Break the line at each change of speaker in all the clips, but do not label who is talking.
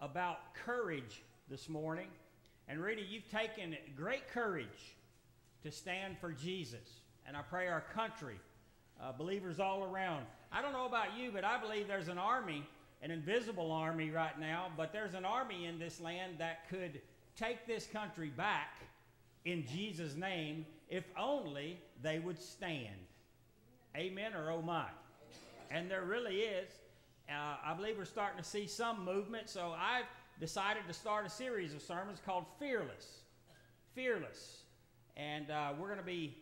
about courage this morning. And Rita, you've taken great courage to stand for Jesus. And I pray our country, uh, believers all around. I don't know about you, but I believe there's an army, an invisible army right now, but there's an army in this land that could take this country back in Jesus' name if only they would stand. Amen or oh my. And there really is. Uh, I believe we're starting to see some movement, so I've decided to start a series of sermons called Fearless. Fearless. And uh, we're going to be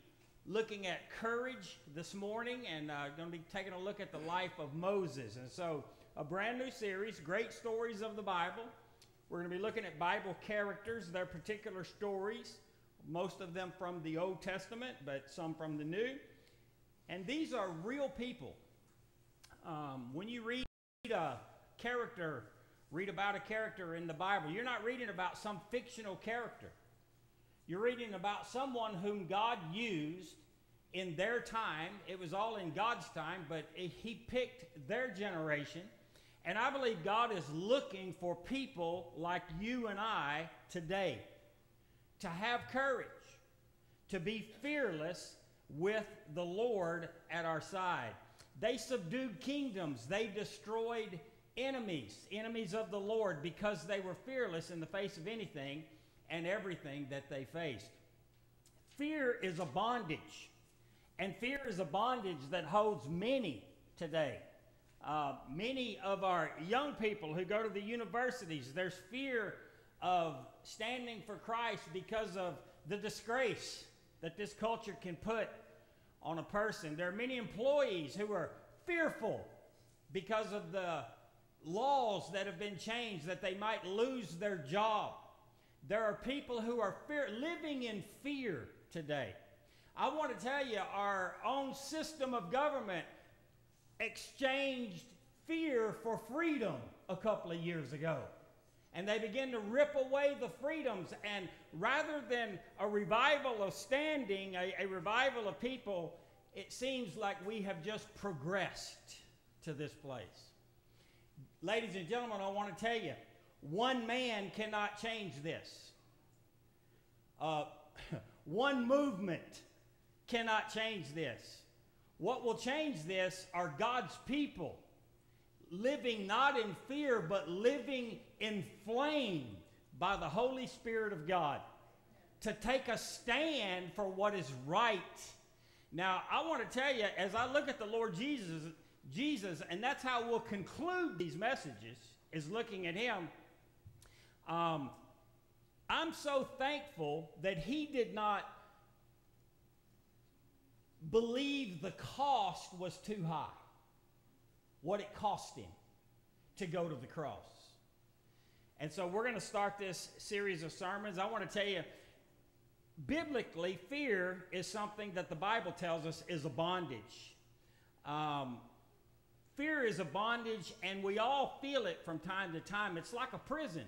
looking at courage this morning and uh, going to be taking a look at the life of Moses. And so, a brand new series, Great Stories of the Bible. We're going to be looking at Bible characters, their particular stories, most of them from the Old Testament, but some from the New. And these are real people. Um, when you read a character, read about a character in the Bible, you're not reading about some fictional character. You're reading about someone whom God used in their time. It was all in God's time, but He picked their generation and I believe God is looking for people like you and I today to have courage, to be fearless with the Lord at our side. They subdued kingdoms, they destroyed enemies, enemies of the Lord, because they were fearless in the face of anything and everything that they faced. Fear is a bondage, and fear is a bondage that holds many today. Uh, many of our young people who go to the universities, there's fear of standing for Christ because of the disgrace that this culture can put on a person. There are many employees who are fearful because of the laws that have been changed that they might lose their job. There are people who are fear, living in fear today. I want to tell you, our own system of government exchanged fear for freedom a couple of years ago. And they begin to rip away the freedoms. And rather than a revival of standing, a, a revival of people, it seems like we have just progressed to this place. Ladies and gentlemen, I want to tell you one man cannot change this. Uh, one movement cannot change this. What will change this are God's people living not in fear, but living inflamed by the Holy Spirit of God to take a stand for what is right. Now, I want to tell you, as I look at the Lord Jesus, Jesus, and that's how we'll conclude these messages, is looking at Him. Um, I'm so thankful that He did not believe the cost was too high. What it cost him to go to the cross. And so we're going to start this series of sermons. I want to tell you, biblically, fear is something that the Bible tells us is a bondage. Um, fear is a bondage, and we all feel it from time to time. It's like a prison.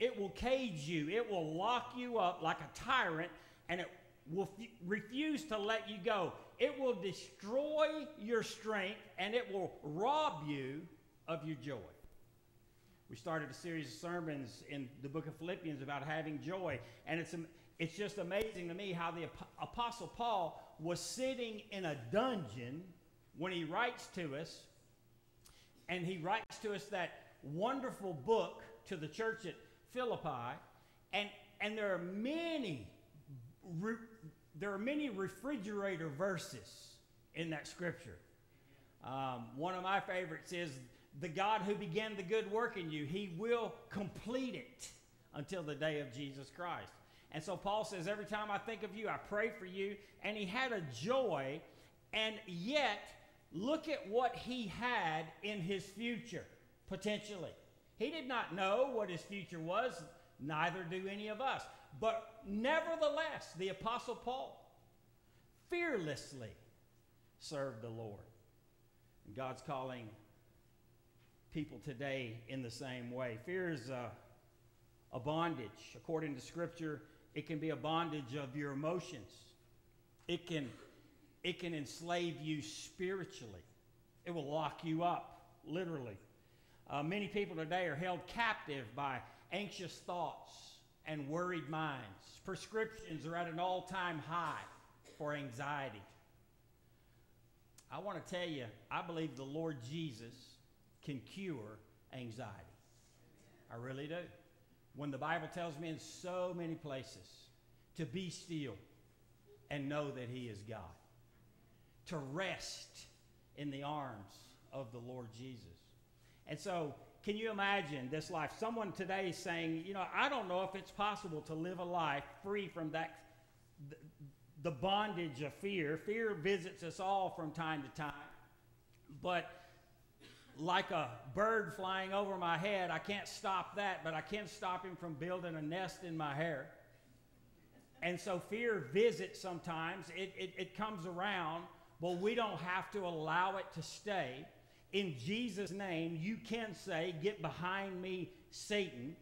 It will cage you, it will lock you up like a tyrant, and it will f- refuse to let you go. It will destroy your strength and it will rob you of your joy. We started a series of sermons in the book of Philippians about having joy, and it's, it's just amazing to me how the Apostle Paul was sitting in a dungeon when he writes to us, and he writes to us that wonderful book to the church at Philippi, and, and there are many there are many refrigerator verses in that scripture. Um, one of my favorites is the God who began the good work in you, he will complete it until the day of Jesus Christ. And so Paul says, Every time I think of you, I pray for you. And he had a joy, and yet, look at what he had in his future, potentially. He did not know what his future was, neither do any of us. But nevertheless, the Apostle Paul fearlessly serve the Lord. And God's calling people today in the same way. Fear is a, a bondage. According to Scripture, it can be a bondage of your emotions. It can, it can enslave you spiritually. It will lock you up, literally. Uh, many people today are held captive by anxious thoughts and worried minds. Prescriptions are at an all time high for anxiety. I want to tell you, I believe the Lord Jesus can cure anxiety. I really do. When the Bible tells me in so many places to be still and know that He is God, to rest in the arms of the Lord Jesus. And so, can you imagine this life? Someone today is saying, you know, I don't know if it's possible to live a life free from that the bondage of fear. Fear visits us all from time to time. But like a bird flying over my head, I can't stop that, but I can stop him from building a nest in my hair. And so fear visits sometimes. It, it, it comes around, but we don't have to allow it to stay. In Jesus' name, you can say, Get behind me, Satan.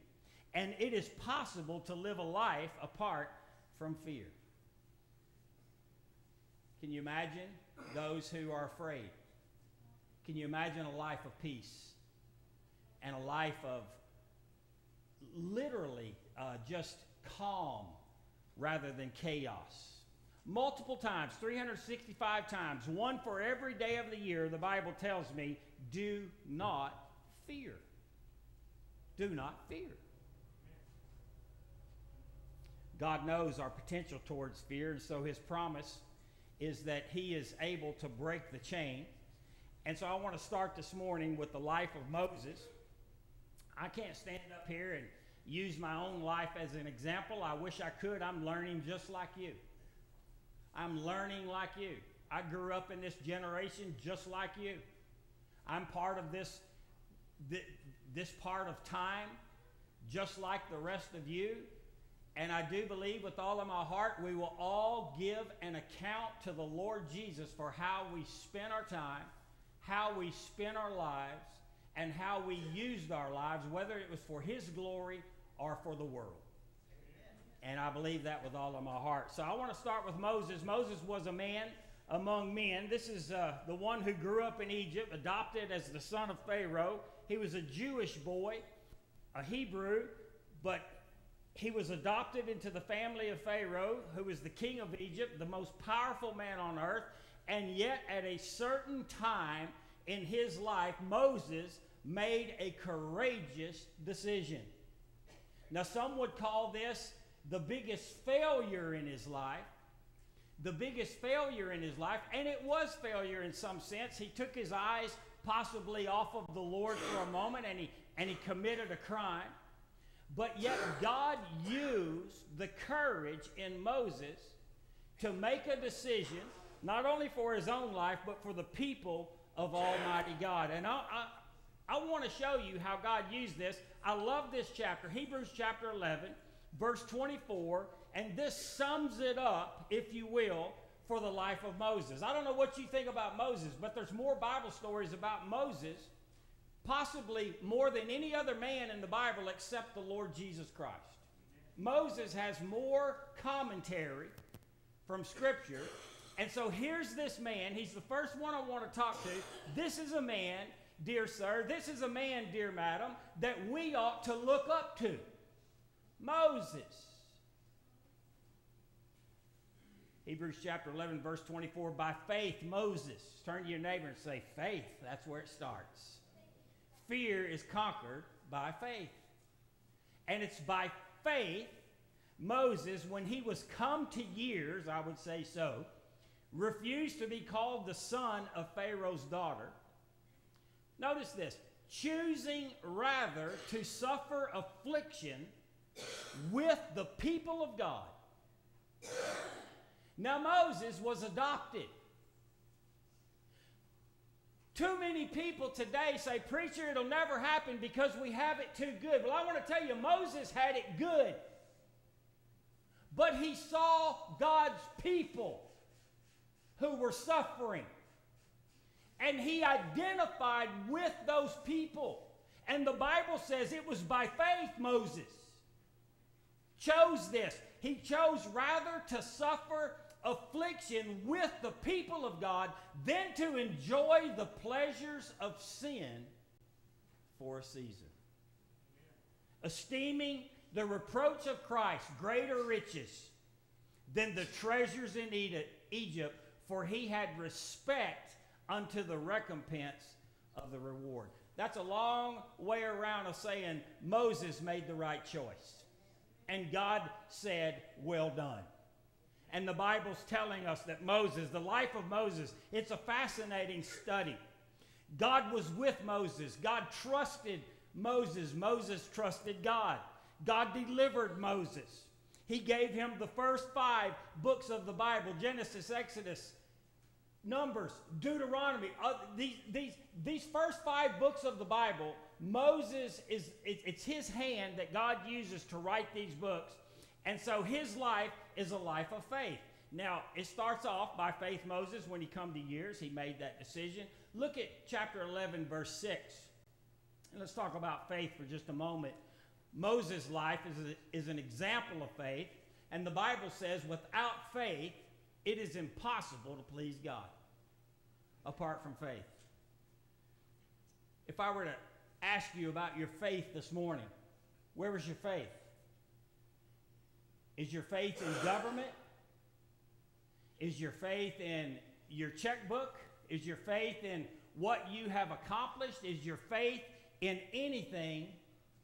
And it is possible to live a life apart from fear. Can you imagine those who are afraid? Can you imagine a life of peace and a life of literally uh, just calm rather than chaos? Multiple times, 365 times, one for every day of the year, the Bible tells me, do not fear. Do not fear. God knows our potential towards fear, and so his promise is that he is able to break the chain. And so I want to start this morning with the life of Moses. I can't stand up here and use my own life as an example. I wish I could. I'm learning just like you. I'm learning like you. I grew up in this generation just like you. I'm part of this, this part of time just like the rest of you. And I do believe with all of my heart we will all give an account to the Lord Jesus for how we spent our time, how we spent our lives, and how we used our lives, whether it was for His glory or for the world. And I believe that with all of my heart. So I want to start with Moses. Moses was a man among men. This is uh, the one who grew up in Egypt, adopted as the son of Pharaoh. He was a Jewish boy, a Hebrew, but he was adopted into the family of Pharaoh, who was the king of Egypt, the most powerful man on earth. And yet, at a certain time in his life, Moses made a courageous decision. Now, some would call this the biggest failure in his life. The biggest failure in his life, and it was failure in some sense. He took his eyes possibly off of the Lord for a moment and he, and he committed a crime. But yet, God used the courage in Moses to make a decision, not only for his own life, but for the people of Almighty God. And I, I, I want to show you how God used this. I love this chapter, Hebrews chapter 11, verse 24, and this sums it up, if you will, for the life of Moses. I don't know what you think about Moses, but there's more Bible stories about Moses possibly more than any other man in the Bible except the Lord Jesus Christ. Moses has more commentary from Scripture. And so here's this man. He's the first one I want to talk to. This is a man, dear sir, this is a man, dear madam, that we ought to look up to. Moses. Hebrews chapter 11, verse 24. By faith, Moses. Turn to your neighbor and say, Faith. That's where it starts fear is conquered by faith. And it's by faith Moses, when he was come to years, I would say so, refused to be called the son of Pharaoh's daughter. Notice this choosing rather to suffer affliction with the people of God. Now, Moses was adopted. Too many people today say, Preacher, it'll never happen because we have it too good. Well, I want to tell you, Moses had it good. But he saw God's people who were suffering. And he identified with those people. And the Bible says it was by faith Moses chose this. He chose rather to suffer affliction with the people of God than to enjoy the pleasures of sin for a season. Esteeming the reproach of Christ greater riches than the treasures in Egypt, for he had respect unto the recompense of the reward. That's a long way around of saying Moses made the right choice. And God said, Well done. And the Bible's telling us that Moses, the life of Moses, it's a fascinating study. God was with Moses. God trusted Moses. Moses trusted God. God delivered Moses. He gave him the first five books of the Bible Genesis, Exodus, Numbers, Deuteronomy. Uh, these, these, these first five books of the Bible, Moses is, it, it's his hand that God uses to write these books. And so his life is a life of faith. Now, it starts off by faith Moses when he come to years. He made that decision. Look at chapter 11, verse 6. And let's talk about faith for just a moment. Moses' life is, a, is an example of faith. And the Bible says, without faith, it is impossible to please God apart from faith. If I were to ask you about your faith this morning, where was your faith? Is your faith in government? Is your faith in your checkbook? Is your faith in what you have accomplished? Is your faith in anything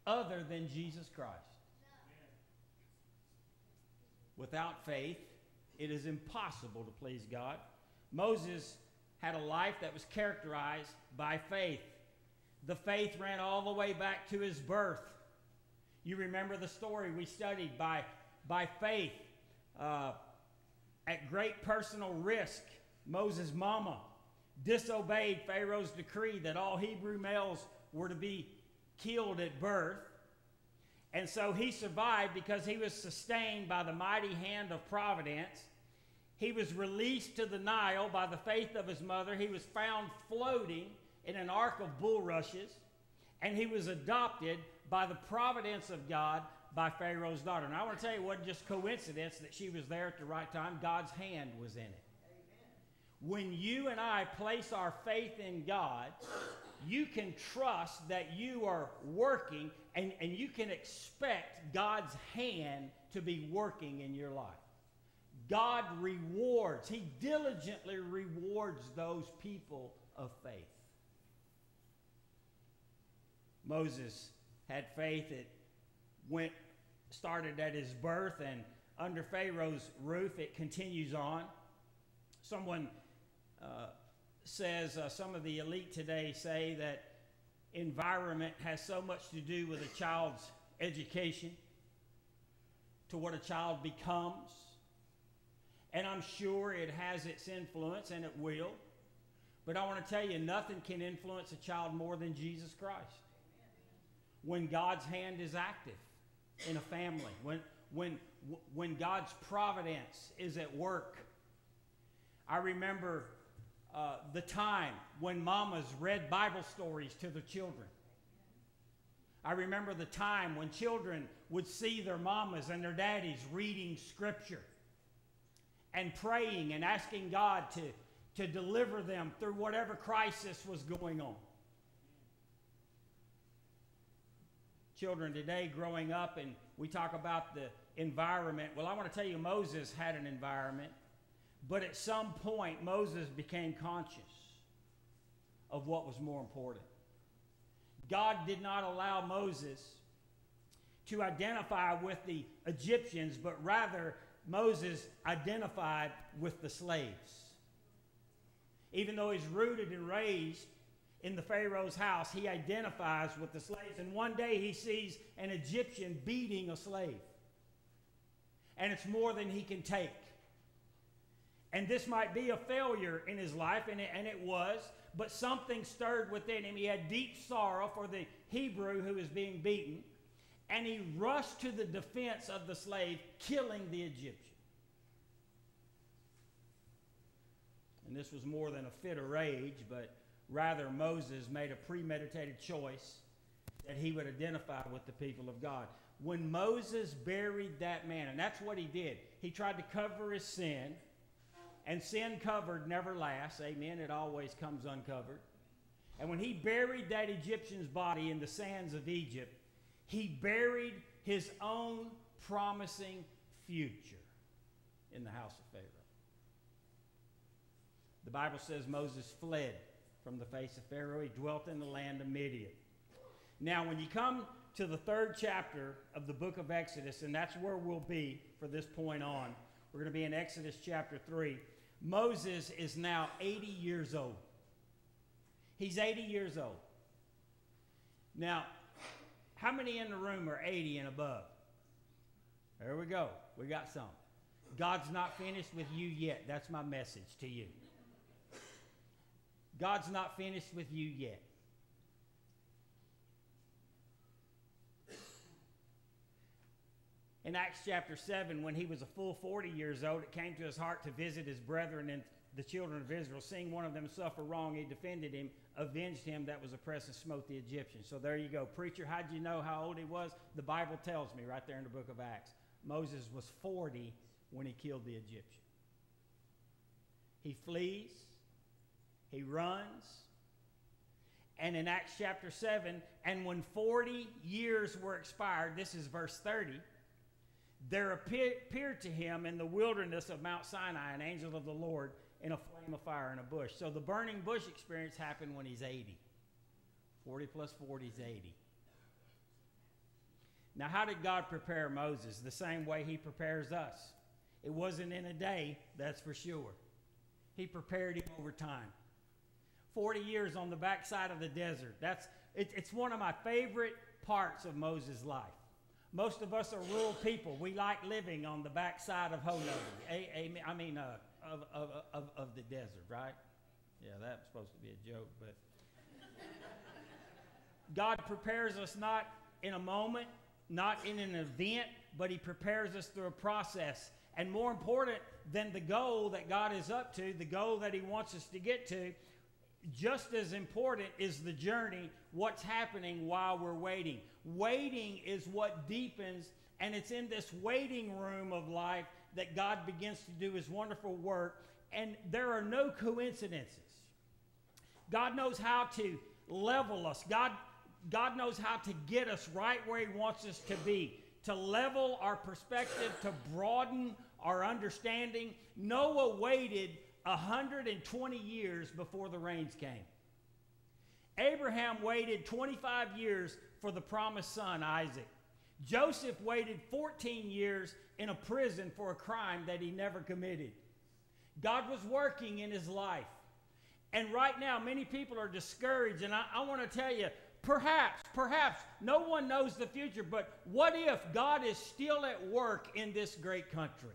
other than Jesus Christ? Without faith, it is impossible to please God. Moses had a life that was characterized by faith. The faith ran all the way back to his birth. You remember the story we studied by, by faith. Uh, at great personal risk, Moses' mama disobeyed Pharaoh's decree that all Hebrew males were to be killed at birth. And so he survived because he was sustained by the mighty hand of providence. He was released to the Nile by the faith of his mother. He was found floating in an ark of bulrushes. And he was adopted by the providence of God by Pharaoh's daughter. And I want to tell you, wasn't just coincidence that she was there at the right time. God's hand was in it. Amen. When you and I place our faith in God, you can trust that you are working and, and you can expect God's hand to be working in your life. God rewards, He diligently rewards those people of faith. Moses had faith. It went, started at his birth, and under Pharaoh's roof, it continues on. Someone uh, says, uh, some of the elite today say that environment has so much to do with a child's education, to what a child becomes. And I'm sure it has its influence, and it will. But I want to tell you, nothing can influence a child more than Jesus Christ. When God's hand is active in a family, when, when, when God's providence is at work. I remember uh, the time when mamas read Bible stories to their children. I remember the time when children would see their mamas and their daddies reading scripture and praying and asking God to, to deliver them through whatever crisis was going on. Children today growing up, and we talk about the environment. Well, I want to tell you, Moses had an environment but at some point, Moses became conscious of what was more important. God did not allow Moses to identify with the Egyptians, but rather Moses identified with the slaves. Even though he's rooted and raised in the Pharaoh's house, he identifies with the slaves. And one day he sees an Egyptian beating a slave. And it's more than he can take. And this might be a failure in his life, and it, and it was, but something stirred within him. He had deep sorrow for the Hebrew who was being beaten, and he rushed to the defense of the slave, killing the Egyptian. And this was more than a fit of rage, but rather Moses made a premeditated choice that he would identify with the people of God. When Moses buried that man, and that's what he did, he tried to cover his sin and sin covered never lasts. Amen. It always comes uncovered. And when he buried that Egyptian's body in the sands of Egypt, he buried his own promising future in the house of Pharaoh. The Bible says Moses fled from the face of Pharaoh. He dwelt in the land of Midian. Now, when you come to the third chapter of the book of Exodus, and that's where we'll be for this point on, we're going to be in Exodus chapter 3. Moses is now 80 years old. He's 80 years old. Now, how many in the room are 80 and above? There we go. We got some. God's not finished with you yet. That's my message to you. God's not finished with you yet. In Acts chapter 7, when he was a full 40 years old, it came to his heart to visit his brethren and the children of Israel. Seeing one of them suffer wrong, he defended him, avenged him that was oppressed, and smote the Egyptians. So there you go. Preacher, how'd you know how old he was? The Bible tells me right there in the book of Acts. Moses was 40 when he killed the Egyptian. He flees, he runs, and in Acts chapter 7, and when 40 years were expired, this is verse 30, there appeared to him in the wilderness of Mount Sinai an angel of the Lord in a flame of fire in a bush. So the burning bush experience happened when he's 80. 40 plus 40 is 80. Now, how did God prepare Moses? The same way he prepares us. It wasn't in a day, that's for sure. He prepared him over time. 40 years on the backside of the desert. That's, it, it's one of my favorite parts of Moses' life. Most of us are rural people. We like living on the backside of Honover. I mean, uh, of, of, of, of the desert, right? Yeah, that's supposed to be a joke, but God prepares us not in a moment, not in an event, but He prepares us through a process. And more important than the goal that God is up to, the goal that He wants us to get to, just as important is the journey, what's happening while we're waiting. Waiting is what deepens, and it's in this waiting room of life that God begins to do his wonderful work, and there are no coincidences. God knows how to level us. God, God knows how to get us right where he wants us to be, to level our perspective, to broaden our understanding. Noah waited 120 years before the rains came. Abraham waited 25 years for the promised son, Isaac. Joseph waited 14 years in a prison for a crime that he never committed. God was working in his life. And right now, many people are discouraged. And I, I want to tell you, perhaps, perhaps, no one knows the future, but what if God is still at work in this great country?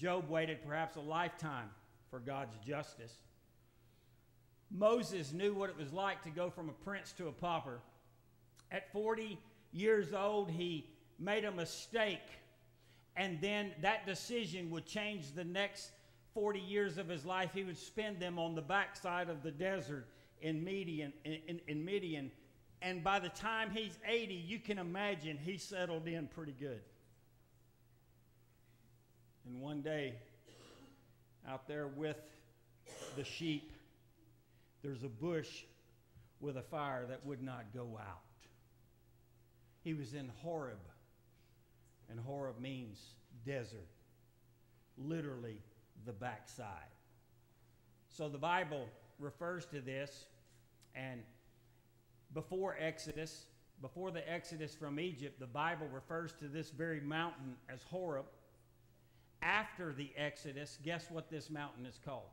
Job waited perhaps a lifetime for God's justice. Moses knew what it was like to go from a prince to a pauper. At 40 years old, he made a mistake, and then that decision would change the next 40 years of his life. He would spend them on the backside of the desert in Midian, in, in Midian. And by the time he's 80, you can imagine he settled in pretty good. And one day, out there with the sheep, there's a bush with a fire that would not go out. He was in Horeb, and Horeb means desert, literally the backside. So the Bible refers to this, and before Exodus, before the Exodus from Egypt, the Bible refers to this very mountain as Horeb. After the Exodus, guess what this mountain is called?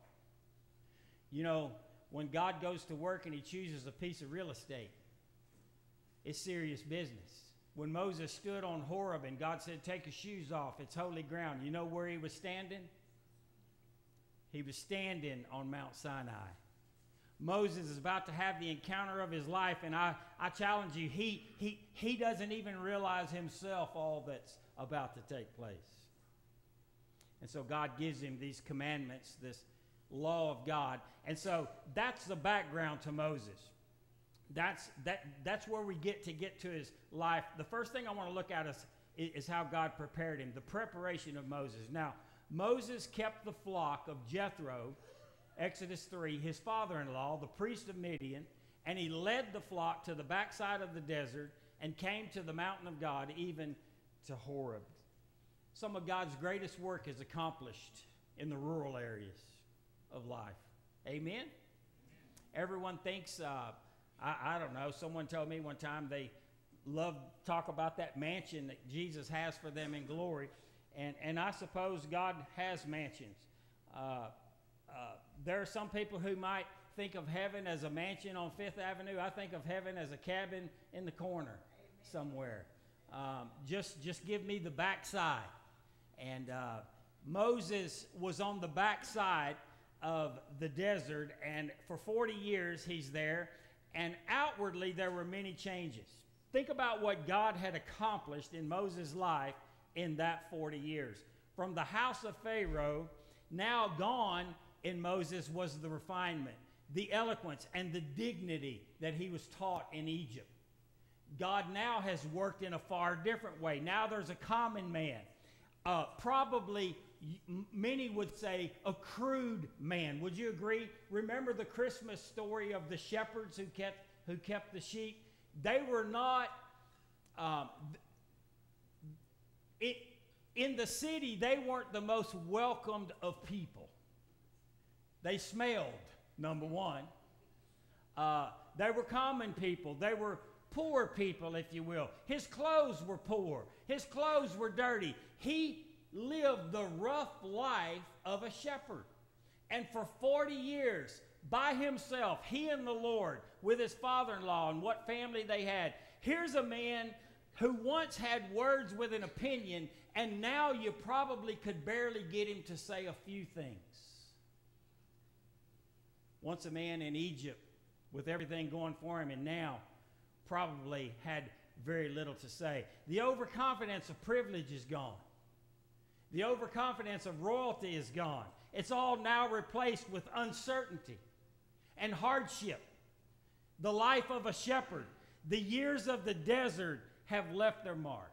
You know, when God goes to work and he chooses a piece of real estate, it's serious business. When Moses stood on Horeb and God said, Take your shoes off, it's holy ground, you know where he was standing? He was standing on Mount Sinai. Moses is about to have the encounter of his life, and I, I challenge you, he, he, he doesn't even realize himself all that's about to take place. And so God gives him these commandments, this law of God. And so that's the background to Moses. That's, that, that's where we get to get to his life. The first thing I want to look at is, is how God prepared him, the preparation of Moses. Now, Moses kept the flock of Jethro Exodus 3, his father in law, the priest of Midian, and he led the flock to the backside of the desert and came to the mountain of God, even to Horeb. Some of God's greatest work is accomplished in the rural areas of life. Amen? Everyone thinks, uh, I, I don't know, someone told me one time they love talk about that mansion that Jesus has for them in glory. And, and I suppose God has mansions. Uh, uh, there are some people who might think of heaven as a mansion on Fifth Avenue. I think of heaven as a cabin in the corner somewhere. Um, just, just give me the backside. And uh, Moses was on the backside of the desert, and for 40 years he's there, and outwardly there were many changes. Think about what God had accomplished in Moses' life in that 40 years. From the house of Pharaoh, now gone in Moses was the refinement, the eloquence, and the dignity that he was taught in Egypt. God now has worked in a far different way. Now there's a common man, uh, probably many would say a crude man. Would you agree? Remember the Christmas story of the shepherds who kept who kept the sheep? They were not. Um, it, in the city, they weren't the most welcomed of people. They smelled, number one. Uh, they were common people. They were poor people, if you will. His clothes were poor. His clothes were dirty. He lived the rough life of a shepherd. And for 40 years, by himself, he and the Lord, with his father in law and what family they had. Here's a man who once had words with an opinion, and now you probably could barely get him to say a few things. Once a man in Egypt with everything going for him, and now probably had very little to say. The overconfidence of privilege is gone. The overconfidence of royalty is gone. It's all now replaced with uncertainty and hardship. The life of a shepherd, the years of the desert have left their mark.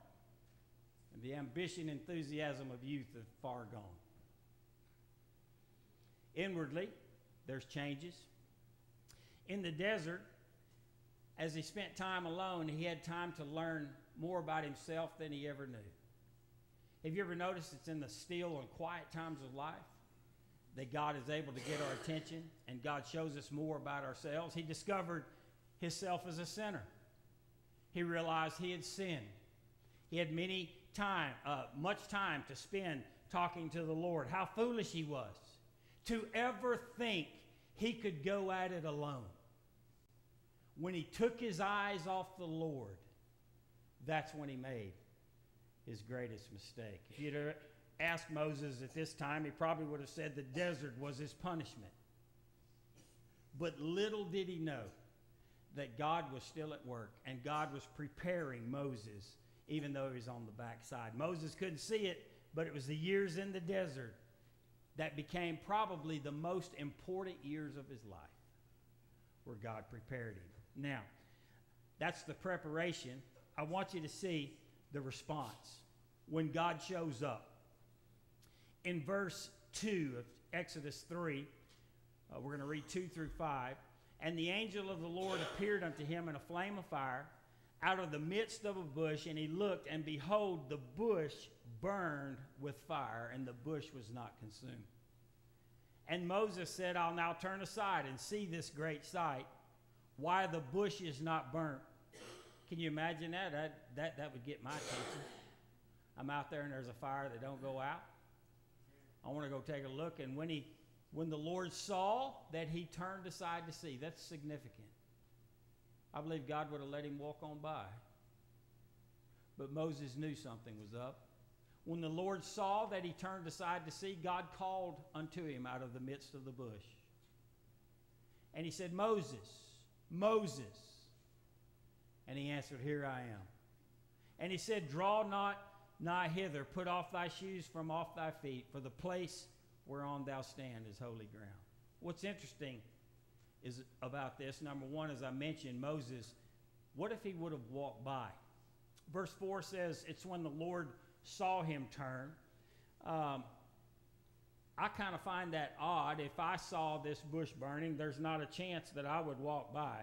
And the ambition and enthusiasm of youth have far gone. Inwardly, there's changes. In the desert, as he spent time alone, he had time to learn more about himself than he ever knew. Have you ever noticed it's in the still and quiet times of life that God is able to get our attention and God shows us more about ourselves? He discovered himself as a sinner. He realized he had sinned. He had many time, uh, much time to spend talking to the Lord. How foolish he was to ever think he could go at it alone. When he took his eyes off the Lord, that's when he made his greatest mistake. If you'd asked Moses at this time, he probably would have said the desert was his punishment. But little did he know that God was still at work and God was preparing Moses, even though he was on the backside. Moses couldn't see it, but it was the years in the desert that became probably the most important years of his life where God prepared him. Now, that's the preparation. I want you to see the response when God shows up. In verse 2 of Exodus 3, uh, we're going to read 2 through 5. And the angel of the Lord appeared unto him in a flame of fire out of the midst of a bush, and he looked, and behold, the bush burned with fire, and the bush was not consumed. And Moses said, I'll now turn aside and see this great sight, why the bush is not burnt. Can you imagine that? That, that, would get my attention. I'm out there and there's a fire that don't go out. I want to go take a look. And when he, when the Lord saw that he turned aside to see, that's significant. I believe God would have let him walk on by. But Moses knew something was up. When the Lord saw that he turned aside to see, God called unto him out of the midst of the bush. And he said, Moses, Moses. And he answered, Here I am. And he said, Draw not nigh hither, put off thy shoes from off thy feet, for the place whereon thou stand is holy ground. What's interesting is about this, number one, as I mentioned, Moses, what if he would have walked by? Verse 4 says, It's when the Lord saw him turn. Um, I kind of find that odd. If I saw this bush burning, there's not a chance that I would walk by.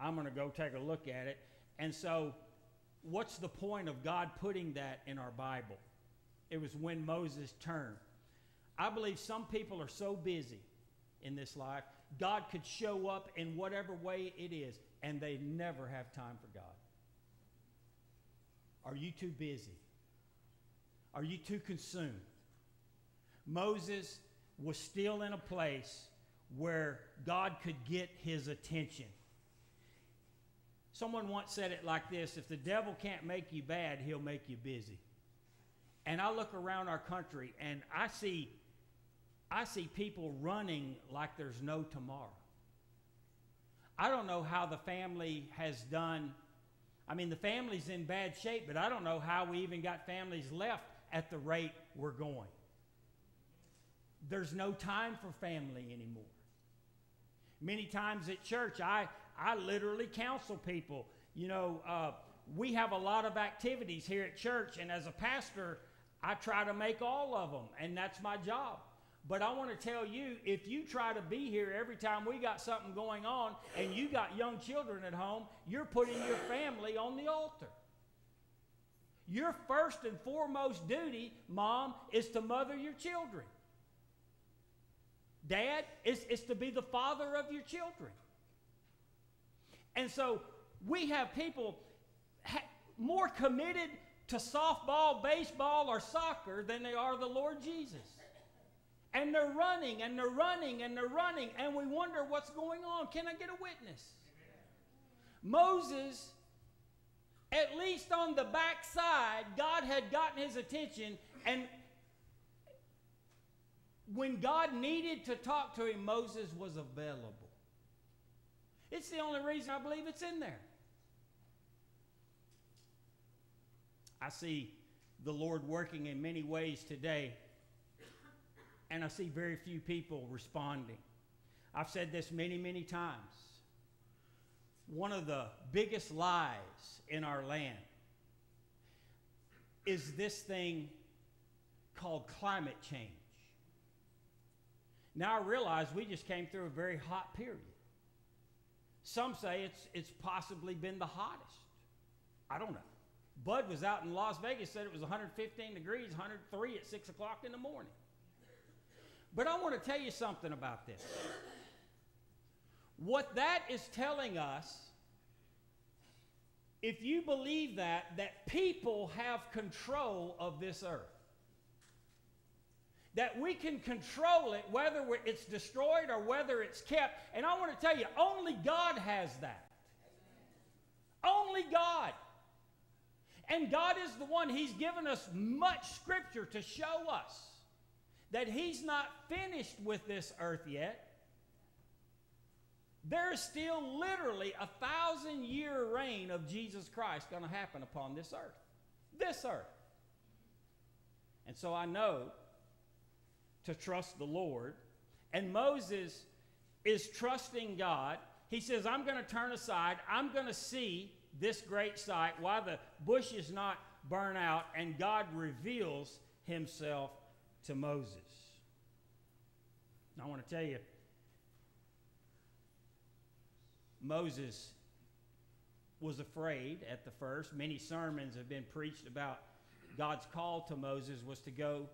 I'm going to go take a look at it. And so, what's the point of God putting that in our Bible? It was when Moses turned. I believe some people are so busy in this life, God could show up in whatever way it is, and they never have time for God. Are you too busy? Are you too consumed? Moses was still in a place where God could get his attention. Someone once said it like this if the devil can't make you bad, he'll make you busy. And I look around our country and I see I see people running like there's no tomorrow. I don't know how the family has done. I mean, the family's in bad shape, but I don't know how we even got families left at the rate we're going. There's no time for family anymore. Many times at church, I, I literally counsel people. You know, uh, we have a lot of activities here at church, and as a pastor, I try to make all of them, and that's my job. But I want to tell you if you try to be here every time we got something going on and you got young children at home, you're putting your family on the altar. Your first and foremost duty, mom, is to mother your children. Dad is, is to be the father of your children. And so we have people ha- more committed to softball, baseball, or soccer than they are the Lord Jesus. And they're running and they're running and they're running, and we wonder what's going on. Can I get a witness? Moses, at least on the backside, God had gotten his attention, and when God needed to talk to him, Moses was available. It's the only reason I believe it's in there. I see the Lord working in many ways today and I see very few people responding. I've said this many, many times. One of the biggest lies in our land is this thing called climate change. Now I realize we just came through a very hot period. Some say it's, it's possibly been the hottest. I don't know. Bud was out in Las Vegas, said it was 115 degrees, 103 at 6 o'clock in the morning. But I want to tell you something about this. What that is telling us, if you believe that, that people have control of this earth. That we can control it, whether it's destroyed or whether it's kept. And I want to tell you, only God has that. Only God. And God is the one, He's given us much scripture to show us that he's not finished with this earth yet. There's still literally a thousand year reign of Jesus Christ going to happen upon this earth. This earth. And so I know to trust the Lord. And Moses is trusting God. He says, I'm going to turn aside. I'm going to see this great sight, why the bush is not burn out, and God reveals himself to Moses. I want to tell you, Moses was afraid at the first. Many sermons have been preached about God's call to Moses was to go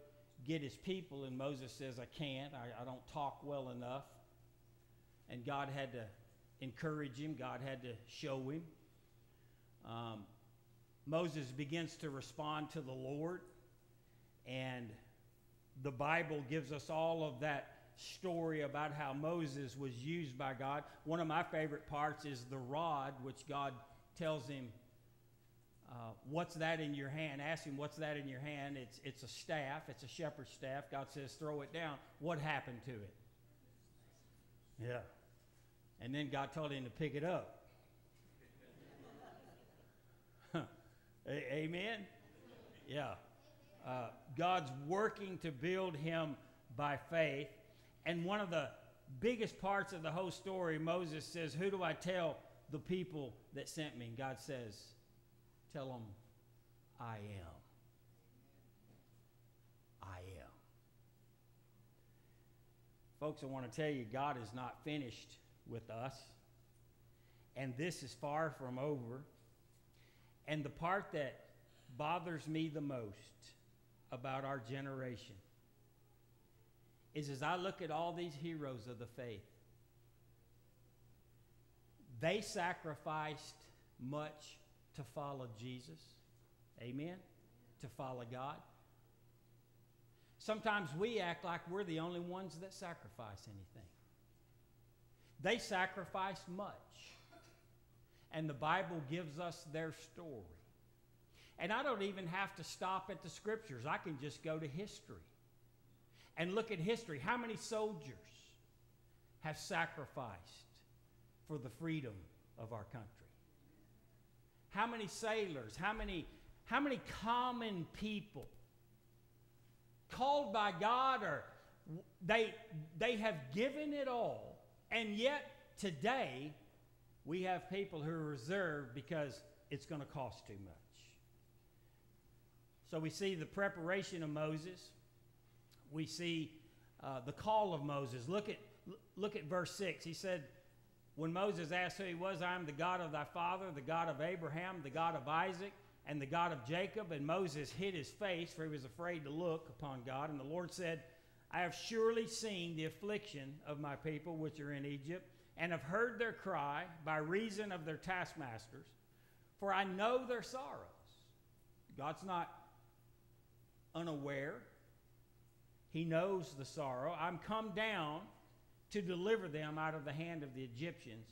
get his people, and Moses says, I can't. I, I don't talk well enough. And God had to encourage him, God had to show him. Um, Moses begins to respond to the Lord, and the Bible gives us all of that story about how Moses was used by God. One of my favorite parts is the rod, which God tells him, uh, What's that in your hand? Ask him, What's that in your hand? It's, it's a staff, it's a shepherd's staff. God says, Throw it down. What happened to it? Yeah. And then God told him to pick it up. Amen? Yeah. Uh, God's working to build him by faith. And one of the biggest parts of the whole story, Moses says, Who do I tell the people that sent me? And God says, Tell them, I am. I am. Folks, I want to tell you, God is not finished with us. And this is far from over. And the part that bothers me the most about our generation is as I look at all these heroes of the faith, they sacrificed much to follow Jesus. Amen? To follow God. Sometimes we act like we're the only ones that sacrifice anything. They sacrificed much. And the Bible gives us their story. And I don't even have to stop at the scriptures, I can just go to history and look at history. How many soldiers have sacrificed for the freedom of our country? How many sailors? How many, how many common people called by God or they, they have given it all, and yet today we have people who are reserved because it's going to cost too much. So we see the preparation of Moses. We see uh, the call of Moses. Look at, look at verse 6. He said, When Moses asked who he was, I am the God of thy father, the God of Abraham, the God of Isaac, and the God of Jacob. And Moses hid his face, for he was afraid to look upon God. And the Lord said, I have surely seen the affliction of my people which are in Egypt, and have heard their cry by reason of their taskmasters, for I know their sorrows. God's not unaware. He knows the sorrow. I'm come down to deliver them out of the hand of the Egyptians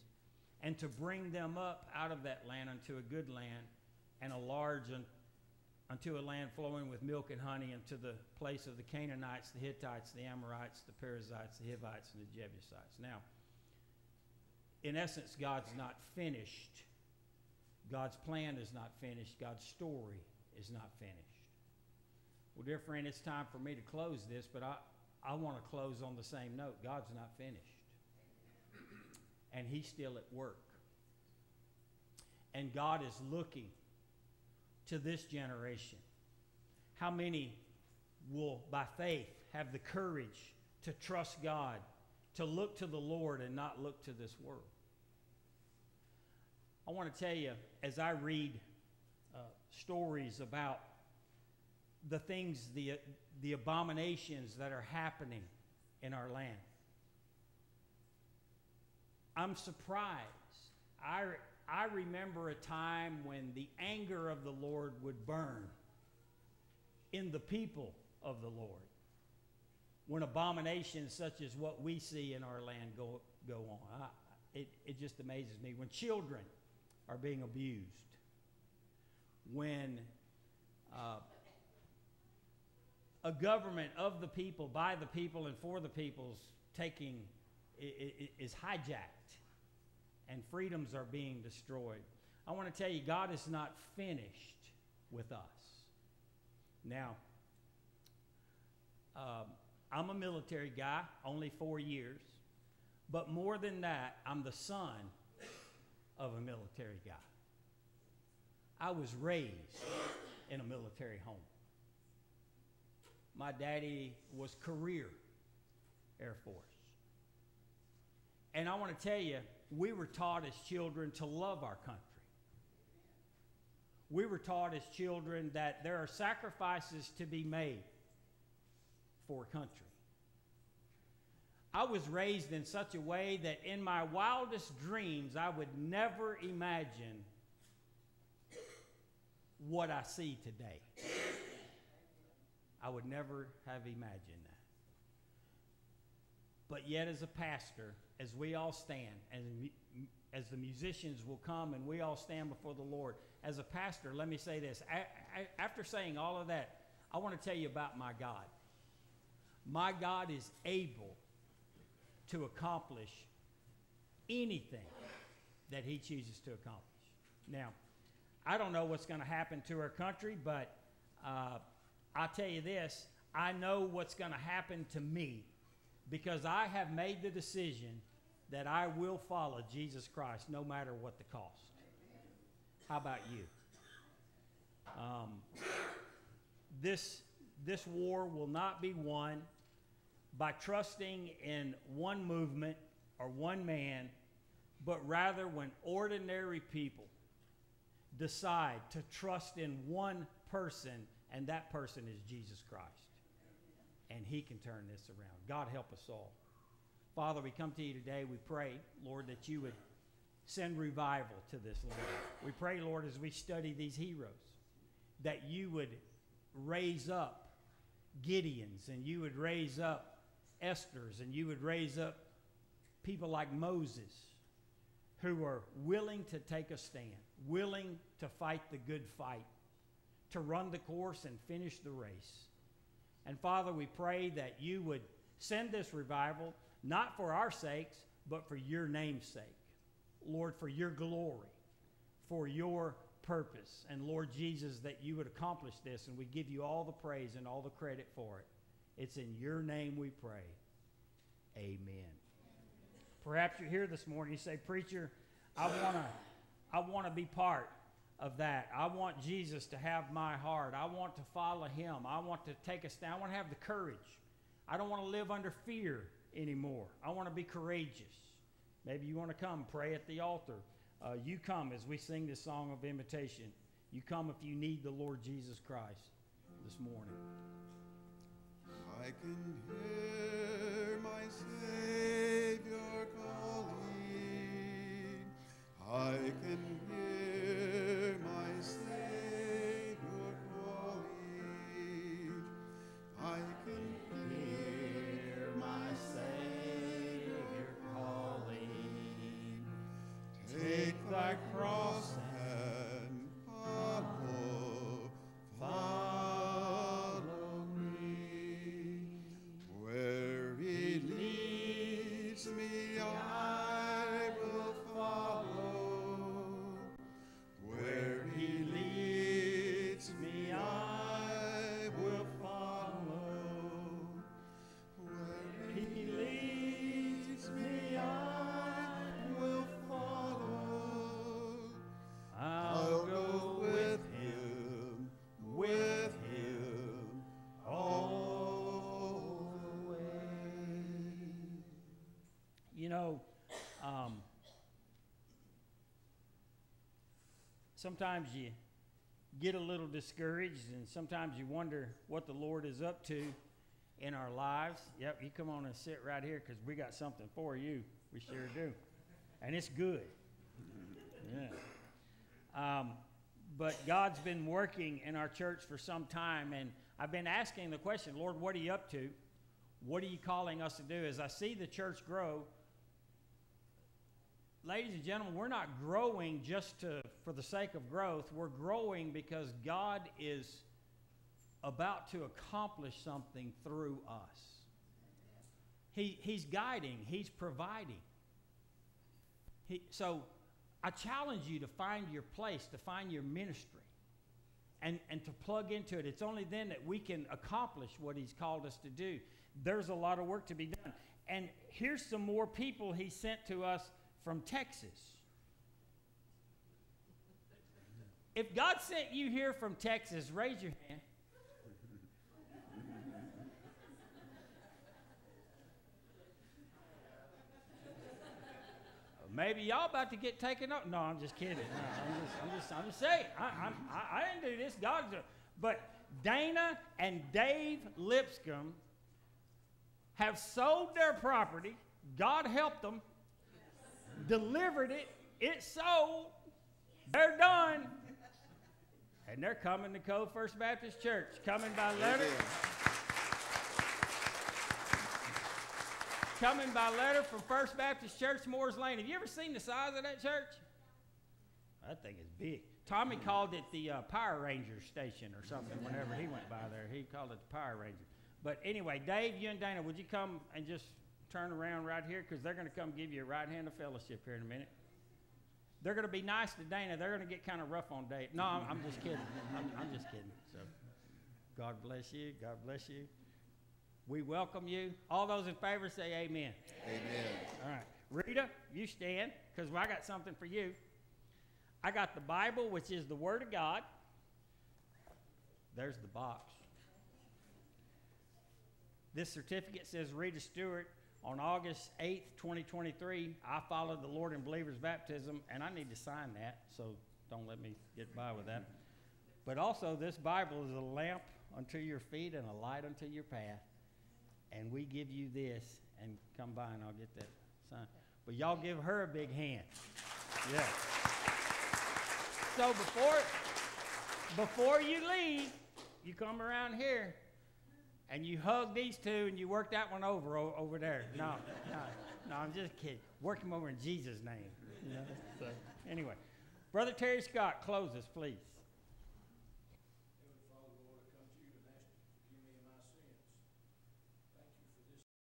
and to bring them up out of that land unto a good land and a large un, unto a land flowing with milk and honey unto the place of the Canaanites, the Hittites, the Amorites, the Perizzites, the Hivites, and the Jebusites. Now, in essence, God's not finished. God's plan is not finished. God's story is not finished. Well, dear friend, it's time for me to close this, but I, I want to close on the same note. God's not finished, and He's still at work. And God is looking to this generation. How many will, by faith, have the courage to trust God, to look to the Lord and not look to this world? I want to tell you, as I read uh, stories about the things, the, the abominations that are happening in our land. I'm surprised. I, I remember a time when the anger of the Lord would burn in the people of the Lord. When abominations such as what we see in our land go, go on. I, it, it just amazes me. When children are being abused, when uh, a government of the people, by the people, and for the people's taking is hijacked and freedoms are being destroyed. I want to tell you, God is not finished with us. Now, um, I'm a military guy, only four years. But more than that, I'm the son of a military guy. I was raised in a military home my daddy was career Air Force. And I want to tell you, we were taught as children to love our country. We were taught as children that there are sacrifices to be made for a country. I was raised in such a way that in my wildest dreams, I would never imagine what I see today. I would never have imagined that. But yet, as a pastor, as we all stand, and as the musicians will come and we all stand before the Lord, as a pastor, let me say this. after saying all of that, I want to tell you about my God. My God is able to accomplish anything that He chooses to accomplish. Now, I don't know what's going to happen to our country, but uh, I'll tell you this I know what's going to happen to me because I have made the decision that I will follow Jesus Christ no matter what the cost. How about you? Um, this, this war will not be won by trusting in one movement or one man, but rather when ordinary people decide to trust in one person, and that person is Jesus Christ. And he can turn this around. God help us all. Father, we come to you today. We pray, Lord, that you would send revival to this land. We pray, Lord, as we study these heroes, that you would raise up Gideons and you would raise up Esther's and you would raise up people like Moses who are willing to take a stand, willing to fight the good fight, to run the course and finish the race. And Father, we pray that you would send this revival, not for our sakes, but for your name's sake. Lord, for your glory, for your purpose. And Lord Jesus, that you would accomplish this, and we give you all the praise and all the credit for it. It's in your name we pray. Amen. Perhaps you're here this morning, you say, Preacher, I want to I want to be part of that. I want Jesus to have my heart. I want to follow him. I want to take a stand. I want to have the courage. I don't want to live under fear anymore. I want to be courageous. Maybe you want to come pray at the altar. Uh, you come as we sing this song of invitation. You come if you need the Lord Jesus Christ this morning.
I can hear my Savior calling. I can hear
sometimes you get a little discouraged, and sometimes you wonder what the Lord is up to in our lives. Yep, you come on and sit right here because we got something for you. We sure do. And it's good. Yeah. Um, but God's been working in our church for some time, and I've been asking the question, Lord, what are you up to? What are you calling us to do? As I see the church grow, ladies and gentlemen, we're not growing just to, for the sake of growth. We're growing because God is about to accomplish something through us. He, he's guiding, He's providing. He, so I challenge you to find your place, to find your ministry, and, and to plug into it. It's only then that we can accomplish what He's called us to do. There's a lot of work to be done. And here's some more people He sent to us from Texas. If God sent you here from Texas, raise your hand. Maybe y'all about to get taken up. No, I'm just kidding. No, I'm, just, I'm, just, I'm just saying. I, I'm, I, I didn't do this. God's. A, but Dana and Dave Lipscomb have sold their property. God helped them. Delivered it. It sold. They're done. And they're coming to Cove First Baptist Church. Coming by letter. Coming by letter from First Baptist Church, Moores Lane. Have you ever seen the size of that church? That thing is big. Tommy called it the uh, Power Ranger station or something whenever he went by there. He called it the Power Ranger. But anyway, Dave, you and Dana, would you come and just turn around right here? Because they're going to come give you a right hand of fellowship here in a minute. They're going to be nice to Dana. They're going to get kind of rough on Dave. No, I'm, I'm just kidding. I'm, I'm just kidding. So, God bless you. God bless you. We welcome you. All those in favor say amen.
Amen.
All right. Rita, you stand because I got something for you. I got the Bible, which is the Word of God. There's the box. This certificate says Rita Stewart on August 8th, 2023. I followed the Lord in believer's baptism, and I need to sign that, so don't let me get by with that. But also, this Bible is a lamp unto your feet and a light unto your path. And we give you this, and come by and I'll get that signed. But y'all give her a big hand. Yeah. So before before you leave, you come around here and you hug these two and you work that one over o- over there. No, no, no, I'm just kidding. Work them over in Jesus' name. You know? So anyway, Brother Terry Scott, close us, please.